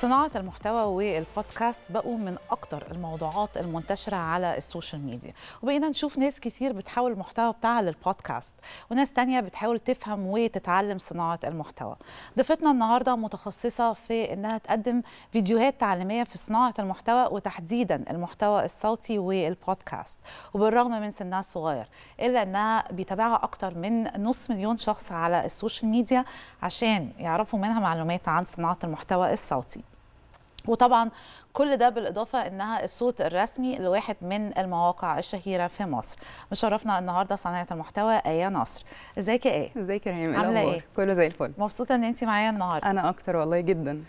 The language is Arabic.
صناعة المحتوى والبودكاست بقوا من أكتر الموضوعات المنتشرة على ال social media. وبقينا نشوف ناس كتير بتحول المحتوى بتاعها للبودكاست وناس تانية بتحاول تفهم وتتعلم صناعة المحتوى. ضيفتنا النهاردة متخصصة في أنها تقدم فيديوهات تعليمية في صناعة المحتوى وتحديدا المحتوى الصوتي والبودكاست. وبالرغم من سنها الصغير إلا أنها بيتابعها أكتر من نص مليون شخص على ال social media عشان يعرفوا منها معلومات عن صناعة المحتوى الصوتي. وطبعا كل ده بالإضافة إنها الصوت الرسمي لواحد من المواقع الشهيرة في مصر. مشرفنا النهارده صانعة المحتوى آية نصر. إزيك يا آية؟ إزيك يا ريم عاملة الأخبار؟ إيه؟ كله زي الفل. مبسوطة إن انت معايا النهارده. أنا أكتر والله جدا.